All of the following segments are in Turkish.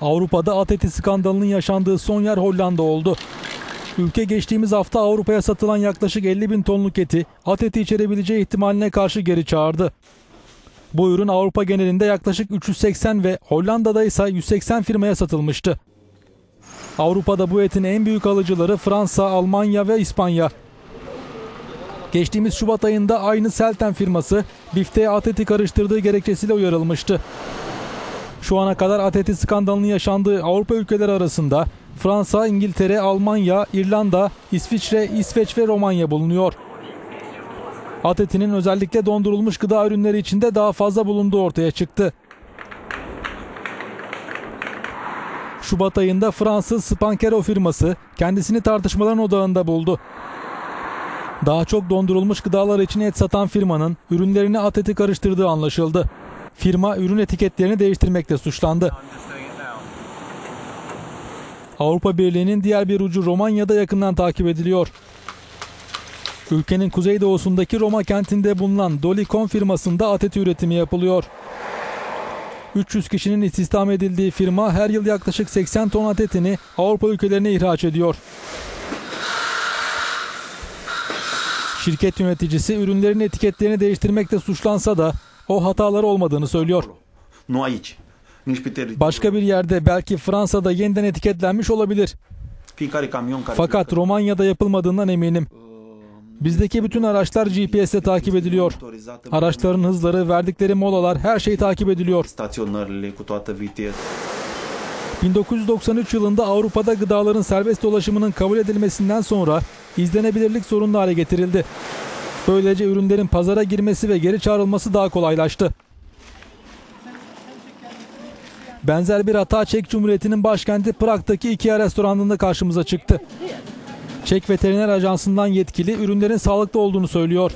Avrupa'da at eti skandalının yaşandığı son yer Hollanda oldu. Ülke geçtiğimiz hafta Avrupa'ya satılan yaklaşık 50 bin tonluk eti at eti içerebileceği ihtimaline karşı geri çağırdı. Bu ürün Avrupa genelinde yaklaşık 380 ve Hollanda'da ise 180 firmaya satılmıştı. Avrupa'da bu etin en büyük alıcıları Fransa, Almanya ve İspanya. Geçtiğimiz Şubat ayında aynı Selten firması bifteğe at eti karıştırdığı gerekçesiyle uyarılmıştı. Şu ana kadar at eti skandalının yaşandığı Avrupa ülkeleri arasında Fransa, İngiltere, Almanya, İrlanda, İsviçre, İsveç ve Romanya bulunuyor. At özellikle dondurulmuş gıda ürünleri içinde daha fazla bulunduğu ortaya çıktı. Şubat ayında Fransız Spankero firması kendisini tartışmaların odağında buldu. Daha çok dondurulmuş gıdalar için et satan firmanın ürünlerini at eti karıştırdığı anlaşıldı. Firma ürün etiketlerini değiştirmekle suçlandı. Avrupa Birliği'nin diğer bir ucu Romanya'da yakından takip ediliyor. Ülkenin kuzeydoğusundaki Roma kentinde bulunan Dolicon firmasında at eti üretimi yapılıyor. 300 kişinin istihdam edildiği firma her yıl yaklaşık 80 ton at Avrupa ülkelerine ihraç ediyor. Şirket yöneticisi ürünlerin etiketlerini değiştirmekle suçlansa da o hataları olmadığını söylüyor. Başka bir yerde belki Fransa'da yeniden etiketlenmiş olabilir. Fakat Romanya'da yapılmadığından eminim. Bizdeki bütün araçlar GPS'te takip ediliyor. Araçların hızları, verdikleri molalar her şey takip ediliyor. staționările cu toată viteză. 1993 yılında Avrupa'da gıdaların serbest dolaşımının kabul edilmesinden sonra izlenebilirlik zorunlu hale getirildi. Böylece ürünlerin pazara girmesi ve geri çağrılması daha kolaylaştı. Benzer bir hata Çek Cumhuriyeti'nin başkenti Prag'daki IKEA restoranında karşımıza çıktı. Çek Veteriner Ajansı'ndan yetkili ürünlerin sağlıklı olduğunu söylüyor.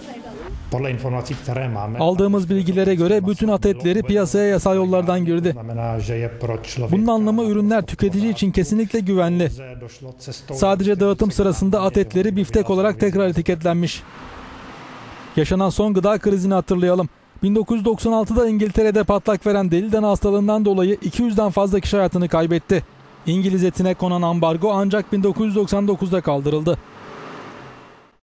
Aldığımız bilgilere göre bütün at etleri piyasaya yasal yollardan girdi. Bunun anlamı ürünler tüketici için kesinlikle güvenli. Sadece dağıtım sırasında at etleri biftek olarak tekrar etiketlenmiş. Yaşanan son gıda krizini hatırlayalım. 1996'da İngiltere'de patlak veren deli dana hastalığından dolayı 200'den fazla kişi hayatını kaybetti. İngiliz etine konan ambargo ancak 1999'da kaldırıldı.